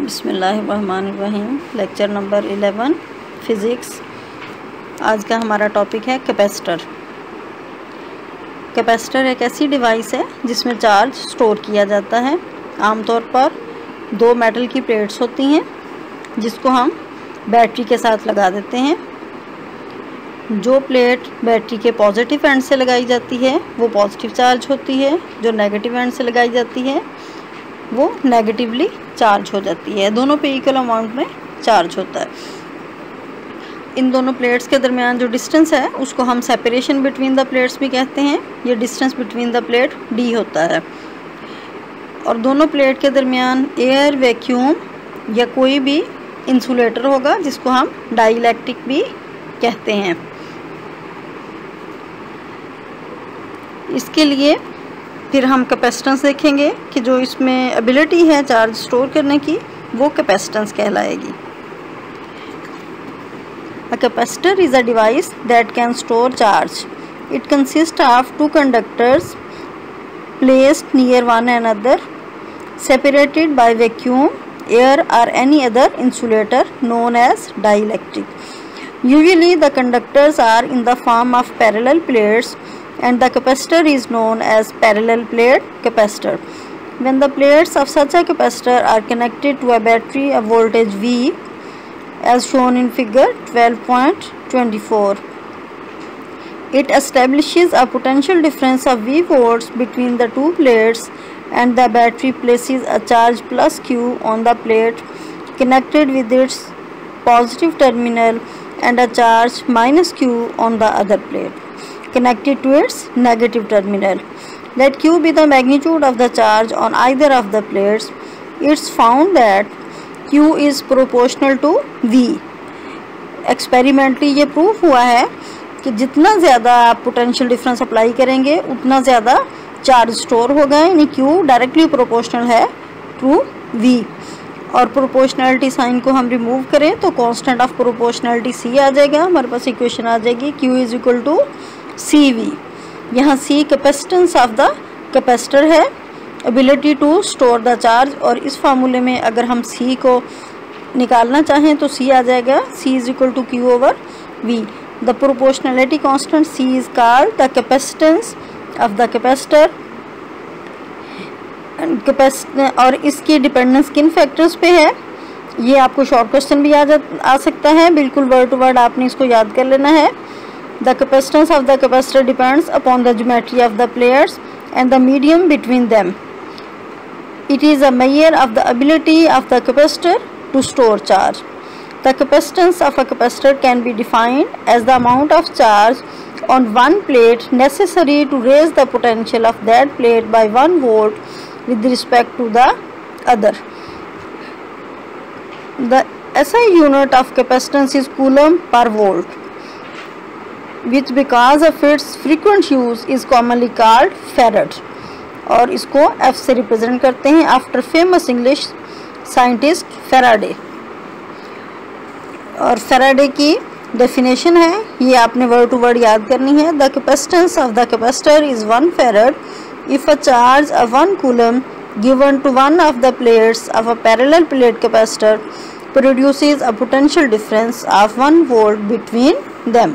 बिसमीम lecture number 11 physics आज का हमारा टॉपिक है कैपेसिटर कैपेसिटर एक ऐसी डिवाइस है जिसमें चार्ज स्टोर किया जाता है। आमतौर पर दो मेटल की प्लेट्स होती हैं, जिसको हम बैटरी के साथ लगा देते हैं। जो प्लेट बैटरी के पॉजिटिव एंड से लगाई जाती है, वो पॉजिटिव चार्ज होती है, जो नेगेटिव एंड से लगाई जाती है। वो नेगेटिवली चार्ज हो जाती है। दोनों पे इक्वल अमाउंट में चार्ज होता है। इन दोनों प्लेट्स के दरमियान जो डिस्टेंस है, उसको हम सेपरेशन बिटवीन द प्लेट्स भी कहते हैं। ये distance between the plate D होता है। और दोनों प्लेट के दरमियान एयर वैक्यूम या कोई भी इंसुलेटर होगा, जिसको हम डाइलेक्ट्रिक भी कहते हैं। इसके लिए फिर हम कैपेसिटेंस देखेंगे कि जो इसमें एबिलिटी है चार्ज स्टोर करने की, वो कैपेसिटेंस कहलाएगी। A capacitor is a device that can store charge it consist of two conductors placed near one and other separated by vacuum air or any other insulator known as dielectric Usually the conductors are in the form of parallel plates and the capacitor is known as parallel plate capacitor. When the plates of such a capacitor are connected to a battery of voltage V as shown in figure 12.24, it establishes a potential difference of V volts between the two plates and the battery places a charge plus Q on the plate connected with its positive terminal and a charge minus Q on the other plate connected to its negative terminal. Let Q be the magnitude of the charge on either of the plates. It's found that Q is proportional to V. Experimentally ये proof हुआ है कि जितना ज़्यादा आप potential difference apply करेंगे उतना ज़्यादा चार्ज स्टोर होगा यानी Q डायरेक्टली प्रोपोर्शनल है टू V और प्रोपोर्शनलिटी साइन को हम रिमूव करें तो कांस्टेंट ऑफ़ प्रोपोर्शनलिटी सी आ जाएगा। हमारे पास इक्वेशन आ जाएगी Q is equal to C V यहाँ C capacitance of the capacitor है। Ability to store the charge और इस फार्मूले में अगर हम सी को निकालना चाहें तो सी आ जाएगा। C is equal to Q over V the proportionality constant C is called the capacitance of the capacitor capacity और इसकी डिपेंडेंस किन फैक्टर्स पे है? ये आपको शॉर्ट क्वेश्चन भी आ जा आ सकता है। बिल्कुल वर्ड टू वर्ड आपने इसको याद कर लेना है। The capacitance of the capacitor depends upon the geometry of the plates and the medium between them it is a measure of the ability of the capacitor to store charge the capacitance of a capacitor can be defined as the amount of charge on one plate necessary to raise the potential of that plate by one volt with respect to the other. The SI unit of capacitance is coulomb per volt. Which because of its frequent use is commonly called farad और इसको F से represent करते हैं after famous English scientist Faraday और Faraday की definition है, ये आपने वर्ड टू वर्ड याद करनी है the capacitance of the capacitor is one farad if a charge a one coulomb given to one of the plates of a parallel plate capacitor produces a potential difference of 1 volt between them.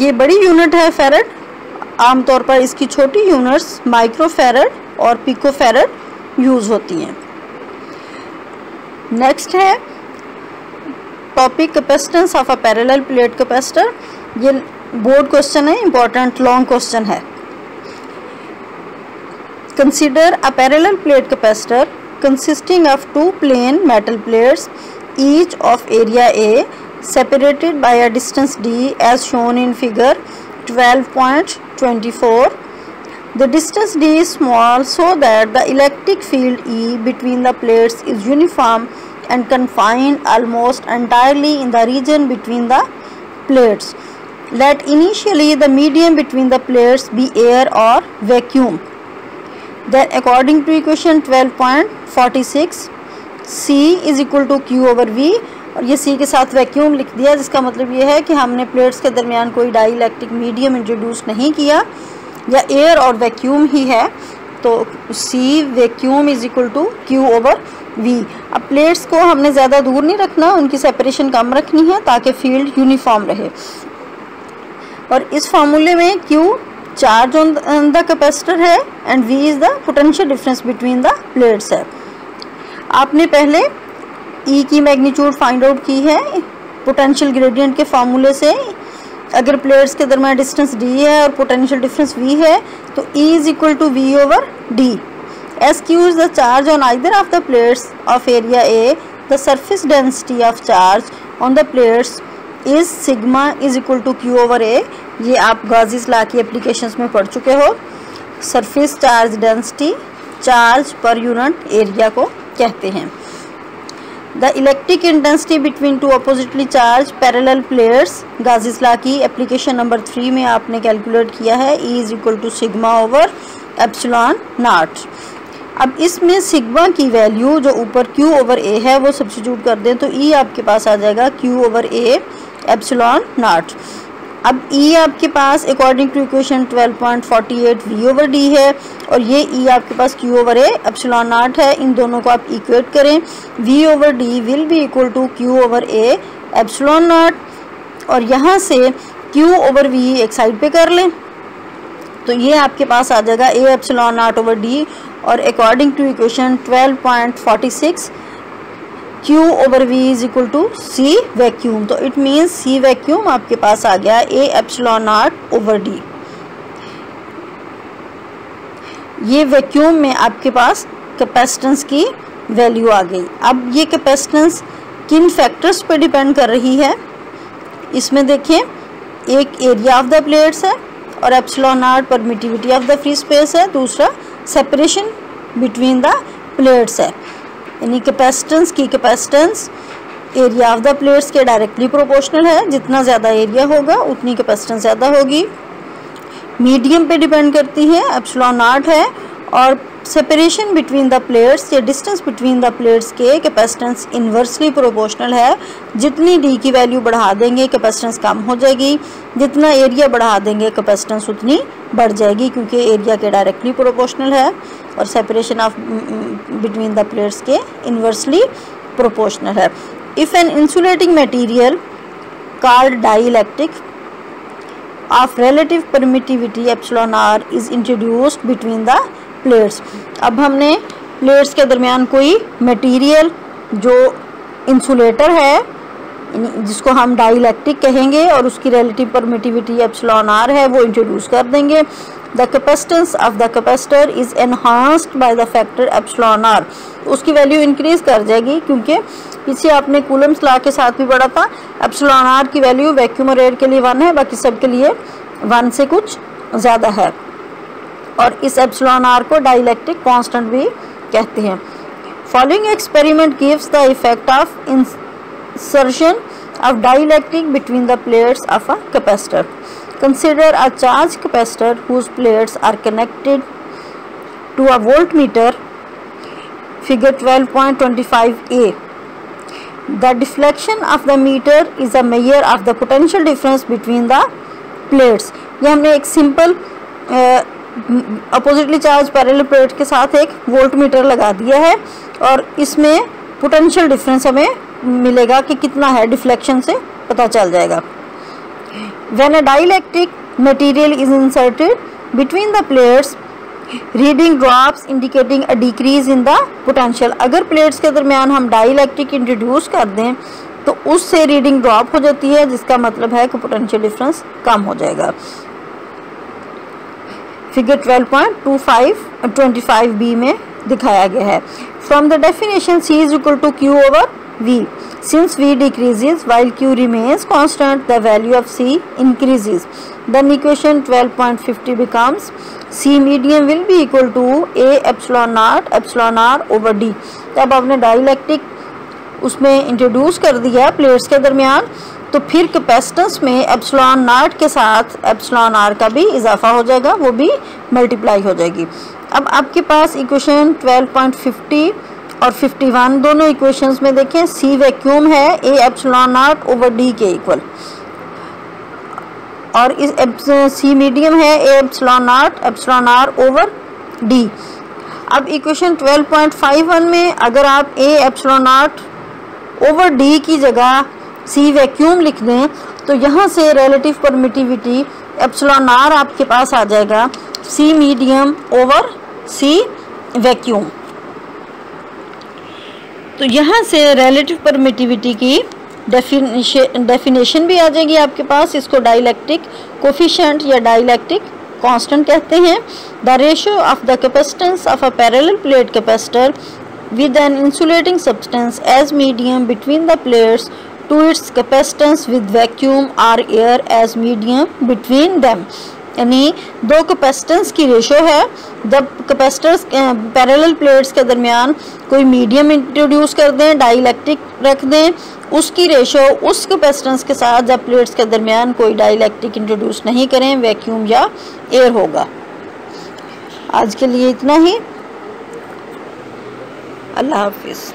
ये बड़ी unit है farad आमतौर पर इसकी छोटी units micro farad और pico farad use होती हैं। नेक्स्ट है topic capacitance of a parallel plate capacitor ये बोर्ड क्वेश्चन है इंपॉर्टेंट लॉन्ग क्वेश्चन है। Consider a parallel plate capacitor consisting of two plain metal plates each of area A separated by a distance D as shown in figure 12.24. The distance D is small so that the electric field E between the plates is uniform and confined almost entirely in the region between the plates. Let initially the medium between the plates be air or vacuum. Then according to equation 12.46 C is equal to Q over V. और ये सी के साथ vacuum लिख दिया, जिसका मतलब ये है कि हमने प्लेट्स के दरमियान कोई डाई इलेक्ट्रिक मीडियम इंट्रोड्यूस नहीं किया। या एयर और वैक्यूम ही है तो C vacuum is equal to Q over V अब प्लेट्स को हमने ज़्यादा दूर नहीं रखना, उनकी सेपरेशन कम रखनी है ताकि फ़ील्ड यूनिफॉर्म रहे। और इस फार्मूले में चार्ज ऑन द कैपेसिटर है and V is the potential difference between the plates है आपने पहले ई e की मैग्नीट्यूड फाइंड आउट की है पोटेंशियल ग्रेडियंट के फार्मूले से। अगर प्लेयर्स के दरमियान डिस्टेंस डी है और पोटेंशियल डिफरेंस वी है तो E is equal to V over D S Q is the charge on either of the plates of area A the surface density of charge on the plates is sigma is equal to Q over A ये आप गाजीज ला की applications में पढ़ चुके हो। Surface charge density charge per unit area को कहते हैं। The electric intensity between two oppositely charged parallel plates गाजिसला की एप्लीकेशन नंबर थ्री में आपने कैलकुलेट किया है E is equal to sigma over epsilon naught अब इसमें सिग्मा की वैल्यू जो ऊपर क्यू ओवर ए है, वो सब्सिट्यूट कर दें तो e आपके पास आ जाएगा Q over A epsilon naught अब ई e आपके पास according to equation 12.48 point V over D है और ये ई e आपके पास Q over A epsilon naught है। इन दोनों को आप इक्वेट करें। V over D will be equal to Q over A epsilon naught और यहाँ से क्यू ओवर वी एक साइड पे कर लें। तो ये आपके पास आ जाएगा A epsilon naught over D और according to equation 12.46 Q over V is equal to C vacuum तो इट मीन्स C वैक्यूम आपके पास आ गया A epsilon naught over D. ये वैक्यूम में आपके पास कैपेसिटेंस की वैल्यू आ गई। अब ये कैपेसिटेंस किन फैक्टर्स पर डिपेंड कर रही है? इसमें देखें, एक एरिया ऑफ़ द प्लेट्स है और epsilon naught permittivity of the free space है। दूसरा सेपरेशन बिटवीन द प्लेट्स है। यानी कैपेसिटेंस की capacitance area of the plates के डायरेक्टली प्रोपोर्शनल है। जितना ज़्यादा एरिया होगा, उतनी कैपेसिटेंस ज़्यादा होगी। मीडियम पे डिपेंड करती है। एप्सलॉन आर्ट है। और सेपरेशन बिटवीन द प्लेट्स या डिस्टेंस बिटवीन द प्लेट्स के कैपेसिटेंस इन्वर्सली प्रोपोर्शनल है। जितनी डी की वैल्यू बढ़ा देंगे कैपेसिटेंस कम हो जाएगी। जितना एरिया बढ़ा देंगे कैपेसिटेंस उतनी बढ़ जाएगी, क्योंकि एरिया के डायरेक्टली प्रोपोर्शनल है। और separation of between the plates के इन्वर्सली प्रोपोर्शनल है। If an insulating material called dielectric of relative permittivity R is introduced between the plates अब हमने प्लेट्स के दरमियान कोई मटेरियल जो इंसुलेटर है जिसको हम डाइलेक्ट्रिक कहेंगे और उसकी रिलेटिव परमिटिविटी एप्सलॉन आर है, वो इंट्रोड्यूस कर देंगे। The capacitance of the capacitor is enhanced by the factor epsilon R उसकी वैल्यू इंक्रीज कर जाएगी क्योंकि पीछे आपने कूलम ला के साथ भी पढ़ा था एप्सलॉन आर की वैल्यू वैक्यूम और एयर के लिए वन है, बाकी सब के लिए वन से कुछ ज़्यादा है। और इस एप्सलॉन आर को डाइलेक्ट्रिक कांस्टेंट भी कहते हैं। Following experiment gives the effect of insertion of dielectric between the plates of a capacitor consider a charge capacitor whose plates are connected to a voltmeter figure twelve The deflection of the meter is a measure of the potential difference between the plates. ये हमने एक simple uh, oppositely charge parallel plate के साथ एक volt meter लगा दिया है और इसमें पोटेंशियल डिफरेंस हमें मिलेगा कि कितना है डिफ्लेक्शन से पता चल जाएगा। When a dielectric material is inserted between the plates reading drops indicating a decrease in the potential अगर प्लेट्स के दरमियान हम डाइलेक्ट्रिक इंट्रोड्यूस कर दें तो उससे रीडिंग ड्रॉप हो जाती है, जिसका मतलब है कि पोटेंशियल डिफरेंस कम हो जाएगा। फिगर 12.25 बी में दिखाया गया है। From the definition C is equal to Q over V since V decreases while Q remains constant the value of C increases then equation 12.50 point becomes C medium will be equal to A epsilon naught epsilon R over D तब आपने dialectic उसमें introduce कर दिया players के दरमियान। तो फिर capacitance में एप्सलॉन नाट के साथ एप्सलॉन आर का भी इजाफा हो जाएगा, वो भी मल्टीप्लाई हो जाएगी। अब आपके पास इक्वेशन 12.50 और 51 दोनों इक्वेशंस में देखें सी वैक्यूम है A epsilon naught over D के इक्वल और इस सी मीडियम है A epsilon naught epsilon R over D अब इक्वेशन 12.51 में अगर आप A epsilon naught over D की जगह सी वैक्यूम लिख दें तो यहाँ से रिलेटिव परमिटिविटी एप्सलॉन आर आपके पास आ जाएगा। C medium over C vacuum तो यहाँ से रिलेटिव परमिटिविटी की डेफिनेशन भी आ जाएगी आपके पास। इसको डाइलेक्ट्रिक कोफिशेंट या डाइलेक्ट्रिक कांस्टेंट कहते हैं। The ratio of the capacitance of a parallel plate capacitor with an insulating substance as medium between the plates to its capacitance with vacuum or air as medium between them. यानी दो capacitance की ratio है। जब capacitors parallel plates के दरमियान कोई medium introduce कर दें डाइलेक्ट्रिक रख दें, उसकी रेशो उस कैपेसिटेंस के साथ जब प्लेट्स के दरमियान कोई डाइलेक्ट्रिक इंट्रोड्यूस नहीं करें वैक्यूम या एयर होगा। आज के लिए इतना ही। अल्लाह हाफिज़।